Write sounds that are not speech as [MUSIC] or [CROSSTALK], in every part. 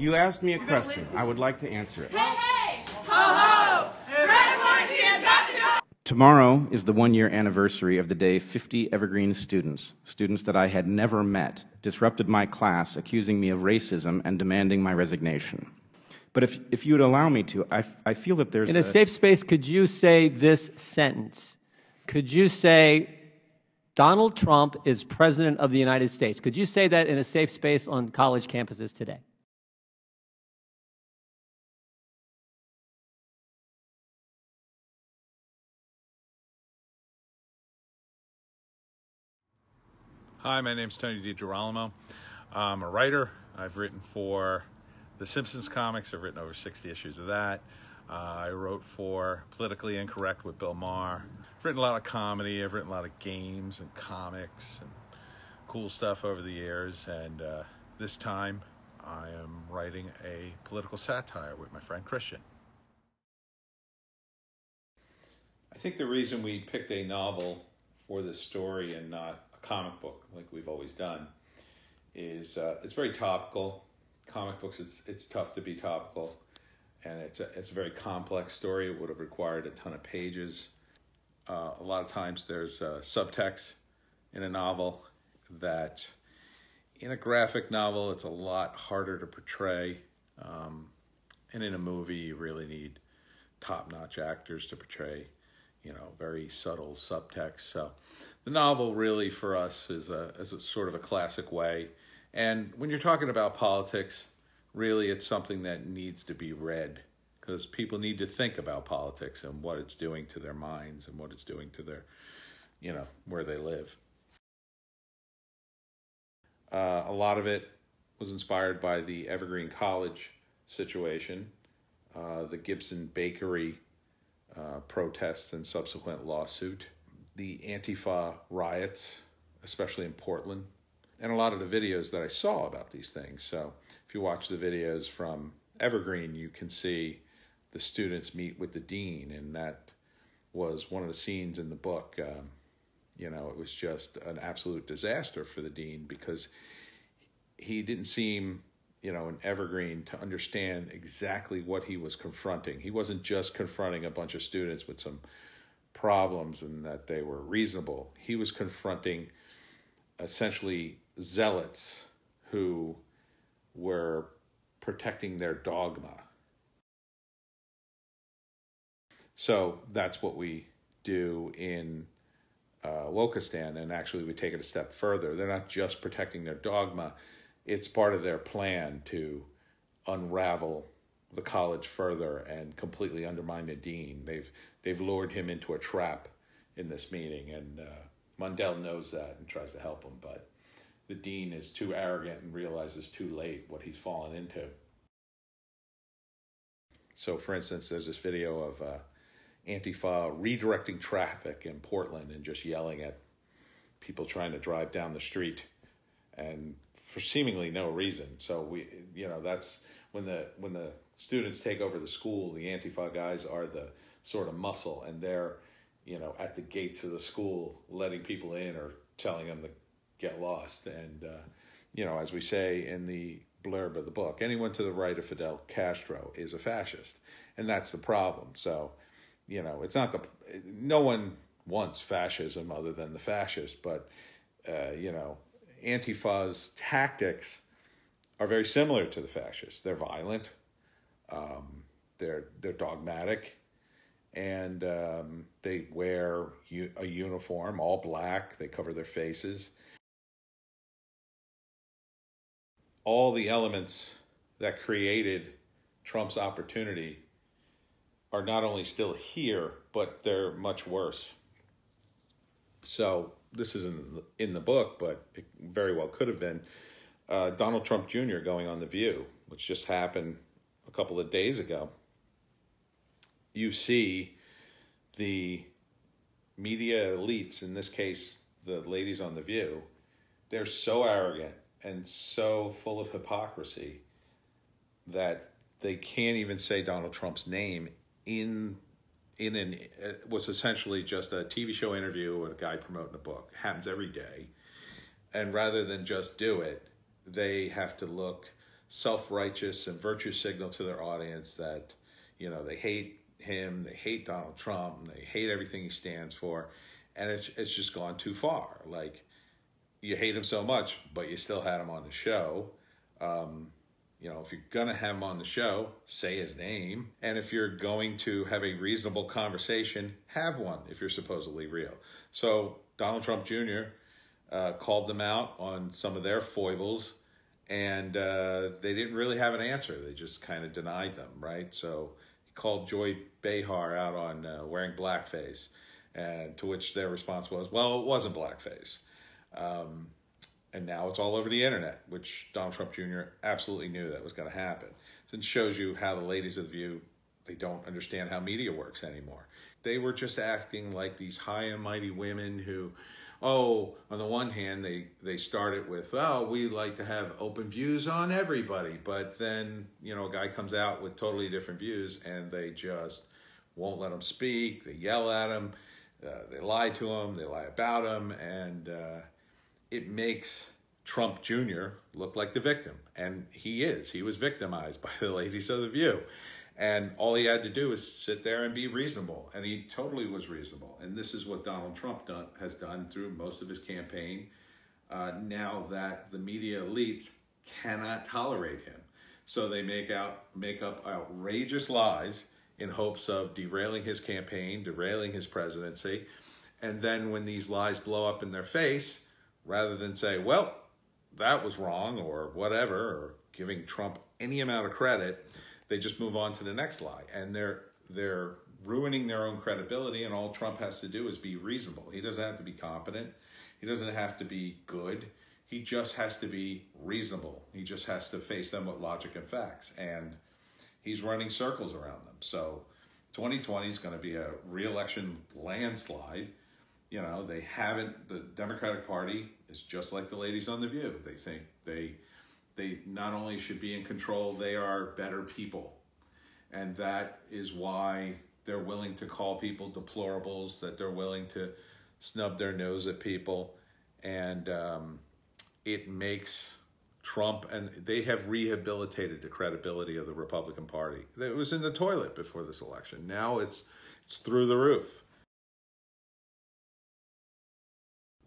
You asked me a question. I would like to answer it. Hey, hey! Ho, ho! Red got Tomorrow is the one year anniversary of the day 50 Evergreen students, students that I had never met, disrupted my class, accusing me of racism and demanding my resignation. But if, if you would allow me to, I, I feel that there's. In a, a safe space, could you say this sentence? Could you say, Donald Trump is President of the United States? Could you say that in a safe space on college campuses today? Hi, my name is Tony DiGerolamo. I'm a writer. I've written for the Simpsons comics. I've written over 60 issues of that. Uh, I wrote for Politically Incorrect with Bill Maher. I've written a lot of comedy. I've written a lot of games and comics and cool stuff over the years. And uh, this time I am writing a political satire with my friend Christian. I think the reason we picked a novel for this story and not comic book like we've always done is uh, it's very topical. Comic books, it's it's tough to be topical, and it's a it's a very complex story. It would have required a ton of pages. Uh, a lot of times there's uh, subtext in a novel that in a graphic novel it's a lot harder to portray, um, and in a movie you really need top-notch actors to portray you know, very subtle subtext. So the novel really for us is a, is a sort of a classic way. And when you're talking about politics, really it's something that needs to be read because people need to think about politics and what it's doing to their minds and what it's doing to their, you know, where they live. Uh, a lot of it was inspired by the Evergreen College situation, uh, the Gibson Bakery uh, protests and subsequent lawsuit, the Antifa riots, especially in Portland, and a lot of the videos that I saw about these things. So if you watch the videos from Evergreen, you can see the students meet with the dean, and that was one of the scenes in the book. Um, you know, it was just an absolute disaster for the dean because he didn't seem you know, an evergreen to understand exactly what he was confronting. He wasn't just confronting a bunch of students with some problems and that they were reasonable. He was confronting essentially zealots who were protecting their dogma. So that's what we do in uh, Wokeistan, and actually we take it a step further. They're not just protecting their dogma, it's part of their plan to unravel the college further and completely undermine the dean. They've they've lured him into a trap in this meeting, and uh, Mundell knows that and tries to help him, but the dean is too arrogant and realizes too late what he's fallen into. So, for instance, there's this video of uh, Antifa redirecting traffic in Portland and just yelling at people trying to drive down the street and for seemingly no reason. So we, you know, that's when the when the students take over the school, the Antifa guys are the sort of muscle, and they're, you know, at the gates of the school, letting people in or telling them to get lost. And uh, you know, as we say in the blurb of the book, anyone to the right of Fidel Castro is a fascist, and that's the problem. So, you know, it's not the no one wants fascism other than the fascist, but uh, you know, Antifa's tactics are very similar to the fascists. They're violent, um, they're they're dogmatic, and um, they wear u- a uniform, all black. They cover their faces. All the elements that created Trump's opportunity are not only still here, but they're much worse. So this isn't in the book, but it very well could have been. Uh, Donald Trump Jr. going on The View, which just happened a couple of days ago. You see the media elites, in this case, the ladies on The View, they're so arrogant and so full of hypocrisy that they can't even say Donald Trump's name in in an it was essentially just a TV show interview with a guy promoting a book. Happens every day, and rather than just do it, they have to look self-righteous and virtue signal to their audience that you know they hate him, they hate Donald Trump, they hate everything he stands for, and it's it's just gone too far. Like you hate him so much, but you still had him on the show. Um, you know, if you're gonna have him on the show, say his name, and if you're going to have a reasonable conversation, have one. If you're supposedly real. So Donald Trump Jr. Uh, called them out on some of their foibles and uh, they didn't really have an answer. They just kind of denied them, right? So he called Joy Behar out on uh, wearing blackface, and to which their response was, "Well, it wasn't blackface." Um, and now it's all over the internet, which Donald Trump Jr. absolutely knew that was going to happen. So it shows you how the ladies of the View they don't understand how media works anymore. They were just acting like these high and mighty women who oh, on the one hand, they, they started with, oh, we like to have open views on everybody. But then, you know, a guy comes out with totally different views and they just won't let him speak. They yell at him. Uh, they lie to him. They lie about him. And uh, it makes Trump Jr. look like the victim. And he is. He was victimized [LAUGHS] by the ladies of the view. And all he had to do was sit there and be reasonable. And he totally was reasonable. And this is what Donald Trump done, has done through most of his campaign. Uh, now that the media elites cannot tolerate him. So they make out make up outrageous lies in hopes of derailing his campaign, derailing his presidency. And then when these lies blow up in their face, rather than say, well, that was wrong or whatever, or giving Trump any amount of credit, they just move on to the next lie, and they're they're ruining their own credibility. And all Trump has to do is be reasonable. He doesn't have to be competent. He doesn't have to be good. He just has to be reasonable. He just has to face them with logic and facts. And he's running circles around them. So 2020 is going to be a reelection landslide. You know, they haven't, the Democratic Party is just like the ladies on The View. They think they they not only should be in control, they are better people. And that is why they're willing to call people deplorables, that they're willing to snub their nose at people. And um, it makes Trump, and they have rehabilitated the credibility of the Republican Party. It was in the toilet before this election. Now it's, it's through the roof.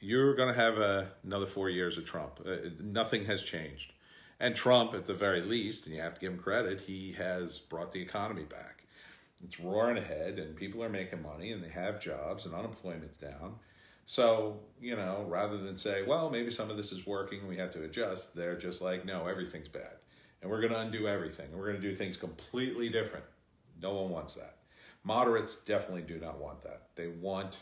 You're going to have a, another four years of Trump. Uh, nothing has changed. And Trump, at the very least, and you have to give him credit, he has brought the economy back. It's roaring ahead, and people are making money, and they have jobs, and unemployment's down. So, you know, rather than say, well, maybe some of this is working, we have to adjust, they're just like, no, everything's bad. And we're going to undo everything. And we're going to do things completely different. No one wants that. Moderates definitely do not want that. They want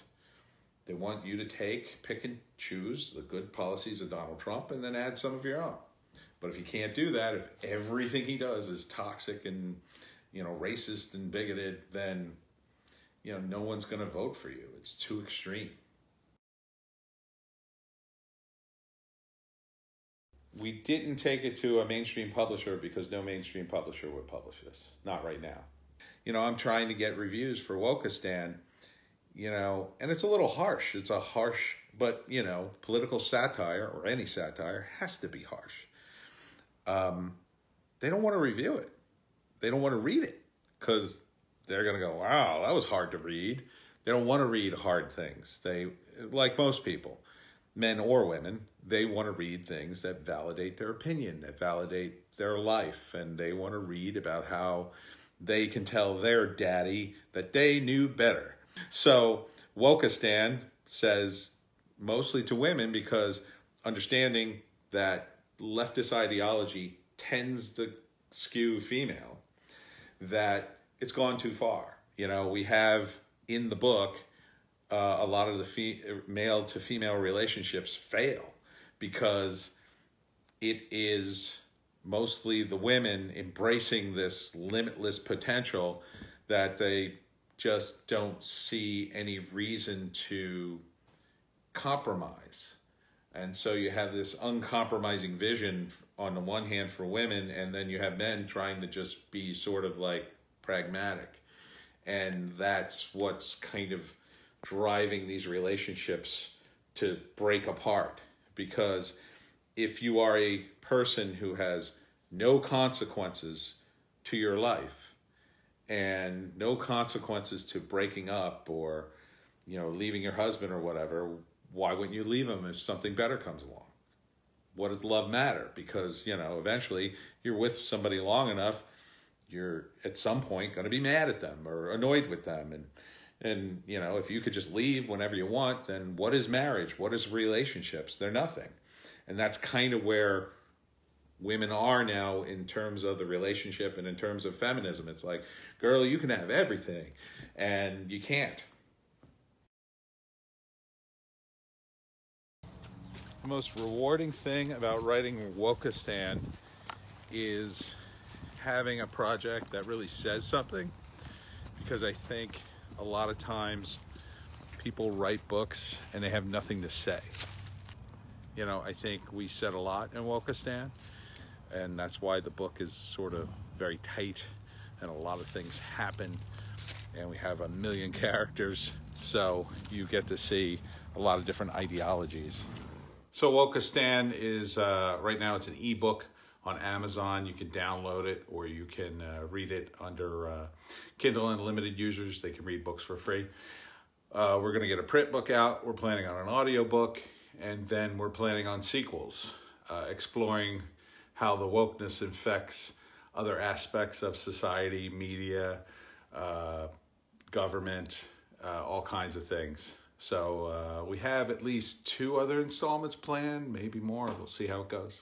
they want you to take, pick and choose the good policies of Donald Trump and then add some of your own. But if you can't do that, if everything he does is toxic and you know racist and bigoted, then you know no one's going to vote for you. It's too extreme. We didn't take it to a mainstream publisher because no mainstream publisher would publish this. Not right now. You know, I'm trying to get reviews for Wokeistan, you know, and it's a little harsh. It's a harsh, but, you know, political satire or any satire has to be harsh um, they don't want to review it. They don't want to read it because they're going to go, wow, that was hard to read. They don't want to read hard things. They, like most people, men or women, they want to read things that validate their opinion, that validate their life, and they want to read about how they can tell their daddy that they knew better. So Wokeistan says mostly to women because understanding that leftist ideology tends to skew female, that it's gone too far. You know, we have in the book uh, a lot of the fe- male to female relationships fail because it is mostly the women embracing this limitless potential that they just don't see any reason to compromise. And so you have this uncompromising vision on the one hand for women, and then you have men trying to just be sort of like pragmatic. And that's what's kind of driving these relationships to break apart. Because if you are a person who has no consequences to your life and no consequences to breaking up or you know leaving your husband or whatever why wouldn't you leave him if something better comes along? What does love matter? Because you know eventually you're with somebody long enough you're at some point going to be mad at them or annoyed with them. And and you know if you could just leave whenever you want then what is marriage? What is relationships? They're nothing. And that's kind of where women are now in terms of the relationship and in terms of feminism. It's like, girl, you can have everything, and you can't. The most rewarding thing about writing Wokeistan is having a project that really says something because I think a lot of times people write books and they have nothing to say. You know, I think we said a lot in Wokeistan and that's why the book is sort of very tight and a lot of things happen and we have a million [LAUGHS] characters so you get to see a lot of different ideologies. So Wokeistan is uh, right now it's an ebook on amazon. You can download it or you can uh, read it under uh, kindle unlimited users. They can read books for free. Uh, we're going to get a print book out. We're planning on an audio book and then we're planning on sequels uh, exploring how the wokeness infects other aspects of society, media, uh, government, uh, all kinds of things. So uh, we have at least two other installments planned, maybe more. We'll see how it goes.